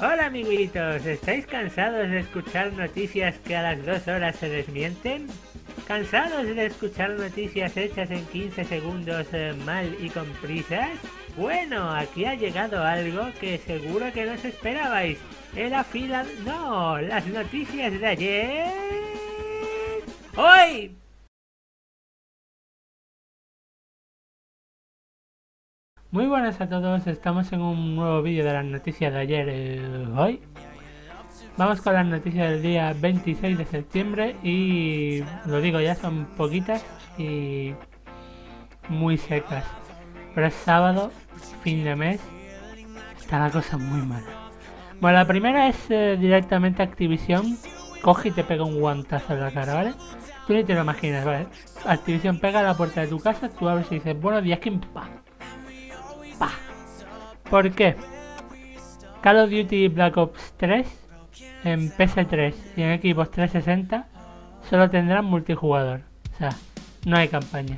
Hola amiguitos, ¿estáis cansados de escuchar noticias que a las dos horas se desmienten? ¿Cansados de escuchar noticias hechas en 15 segundos eh, mal y con prisas? Bueno, aquí ha llegado algo que seguro que no os esperabais. Era fila... No, las noticias de ayer... ¡Hoy! Muy buenas a todos, estamos en un nuevo vídeo de las noticias de ayer eh, hoy. Vamos con las noticias del día 26 de septiembre y lo digo ya son poquitas y muy secas. Pero es sábado, fin de mes, está la cosa muy mala. Bueno, la primera es eh, directamente Activision, coge y te pega un guantazo en la cara, ¿vale? Tú ni te lo imaginas, ¿vale? Activision pega a la puerta de tu casa, tú abres y dices, buenos días, ¿quién pa? ¿Por qué? Call of Duty Black Ops 3 en PS3 y en Xbox 360 solo tendrán multijugador. O sea, no hay campaña.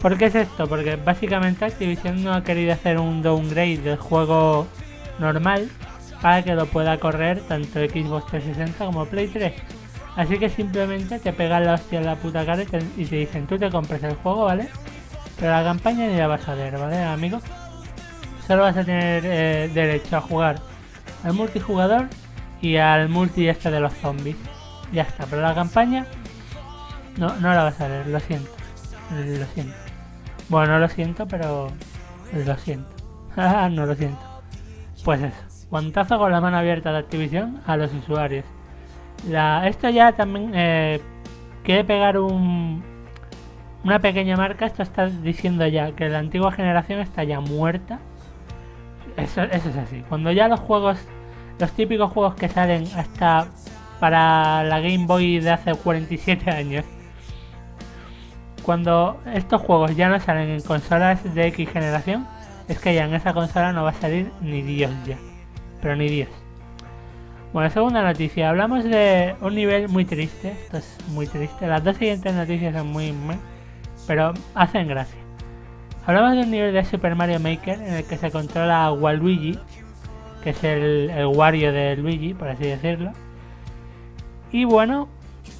¿Por qué es esto? Porque básicamente Activision no ha querido hacer un downgrade del juego normal para que lo pueda correr tanto Xbox 360 como Play 3. Así que simplemente te pegan la hostia en la puta cara y te, dicen, tú te compras el juego, ¿vale? Pero la campaña ni la vas a ver, ¿vale, amigo? Solo vas a tener eh, derecho a jugar al multijugador y al multi este de los zombies. Ya está, pero la campaña no, no la vas a ver, lo siento. Lo siento. Bueno, no lo siento, pero lo siento. no lo siento. Pues eso, guantazo con la mano abierta de Activision a los usuarios. La, esto ya también eh, quiere pegar un, una pequeña marca. Esto está diciendo ya que la antigua generación está ya muerta eso, es así. Cuando ya los juegos, los típicos juegos que salen hasta para la Game Boy de hace 47 años, cuando estos juegos ya no salen en consolas de X generación, es que ya en esa consola no va a salir ni Dios ya. Pero ni Dios. Bueno, segunda noticia. Hablamos de un nivel muy triste. Esto es muy triste. Las dos siguientes noticias son muy... Pero hacen gracia. Hablamos de un nivel de Super Mario Maker en el que se controla a Waluigi, que es el, Wario de Luigi, por así decirlo. Y bueno,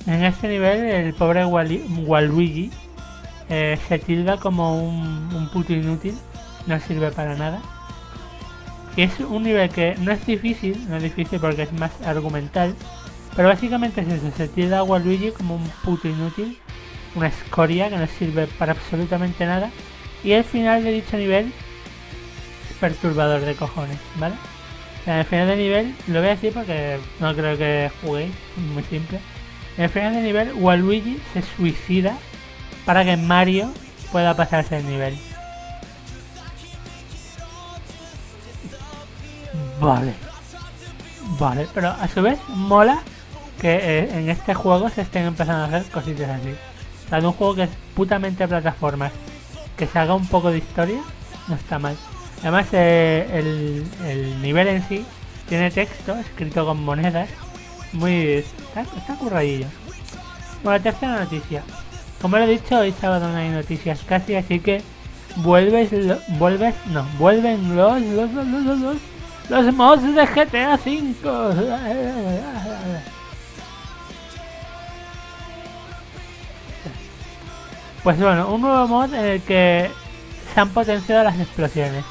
en este nivel el pobre Waluigi eh, se tilda como un, un puto inútil, no sirve para nada. Y es un nivel que no es difícil, no es difícil porque es más argumental, pero básicamente es eso, se tilda a Waluigi como un puto inútil, una escoria que no sirve para absolutamente nada y el final de dicho nivel es perturbador de cojones, ¿vale? En el final de nivel, lo voy a decir porque no creo que juguéis, muy simple. En el final de nivel, Waluigi se suicida para que Mario pueda pasarse el nivel. Vale. Vale, pero a su vez mola que eh, en este juego se estén empezando a hacer cositas así. O sea, de un juego que es putamente plataformas que se haga un poco de historia no está mal. Además, eh, el, nivel en sí tiene texto escrito con monedas. Muy. Está, está curradillo. Bueno, tercera noticia. Como lo he dicho, hoy sábado no hay noticias casi, así que vuelves, vuelves, no, vuelven los, los, los, los, los, los mods de GTA 5. Pues bueno, un nuevo mod en el que se han potenciado las explosiones,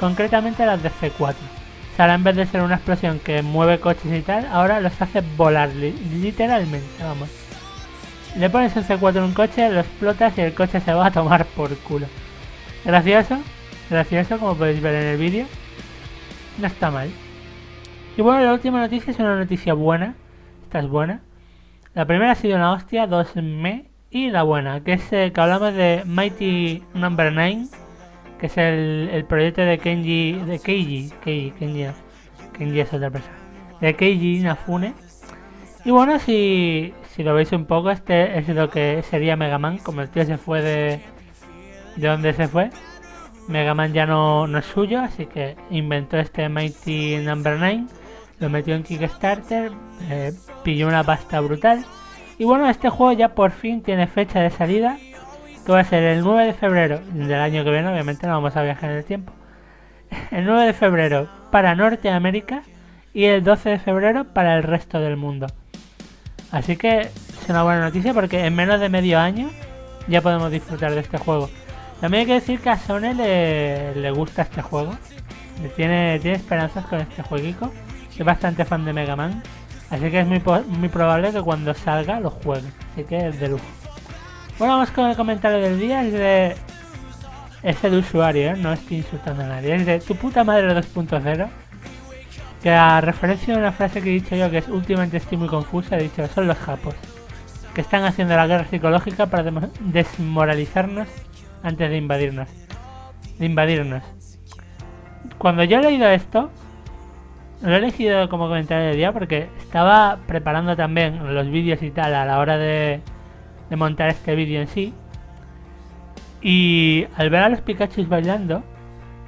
concretamente las de C4. O sea, en vez de ser una explosión que mueve coches y tal, ahora los hace volar, literalmente, vamos. Le pones un C4 en un coche, lo explotas y el coche se va a tomar por culo. Gracioso, gracioso como podéis ver en el vídeo. No está mal. Y bueno, la última noticia es una noticia buena. Esta es buena. La primera ha sido una hostia, dos me y la buena, que es eh, que hablamos de Mighty Number 9, que es el, proyecto de Kenji, de Keiji, Keiji, Kenji, Kenji es otra persona, de Keiji Nafune. Y bueno, si, si lo veis un poco, este es lo que sería Mega Man, como el tío se fue de, de donde se fue. Mega Man ya no, no es suyo, así que inventó este Mighty Number 9, lo metió en Kickstarter, eh, pilló una pasta brutal y bueno, este juego ya por fin tiene fecha de salida, que va a ser el 9 de febrero del año que viene, obviamente no vamos a viajar en el tiempo. El 9 de febrero para Norteamérica y el 12 de febrero para el resto del mundo. Así que es una buena noticia porque en menos de medio año ya podemos disfrutar de este juego. También hay que decir que a Sony le, le gusta este juego. Tiene, tiene esperanzas con este jueguico. Es bastante fan de Mega Man. Así que es muy, muy probable que cuando salga lo juegue. Así que es de lujo. Bueno, vamos con el comentario del día. Es de. Es el usuario, ¿eh? no estoy insultando a nadie. Es de tu puta madre 2.0. Que a referencia a una frase que he dicho yo que es últimamente estoy muy confusa, he dicho son los japos. Que están haciendo la guerra psicológica para desmoralizarnos antes de invadirnos. De invadirnos. Cuando yo he leído esto, lo he elegido como comentario del día porque estaba preparando también los vídeos y tal a la hora de, montar este vídeo en sí. Y al ver a los Pikachu bailando,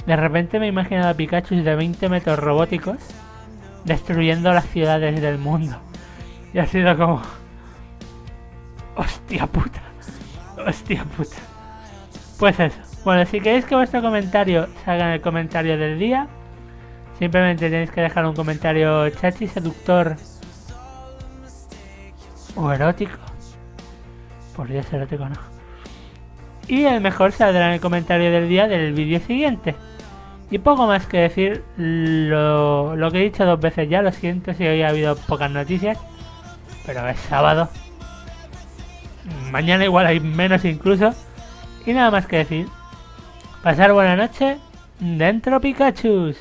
de repente me he imaginado a Pikachu de 20 metros robóticos destruyendo las ciudades del mundo. Y ha sido como... Hostia puta. Hostia puta. Pues eso. Bueno, si queréis que vuestro comentario salga en el comentario del día, simplemente tenéis que dejar un comentario chachi, seductor o erótico. Podría ser erótico, ¿no? Y el mejor saldrá en el comentario del día del vídeo siguiente. Y poco más que decir, lo, lo que he dicho dos veces ya, lo siento si hoy ha habido pocas noticias, pero es sábado. Mañana igual hay menos incluso. Y nada más que decir. Pasar buena noche dentro Pikachu.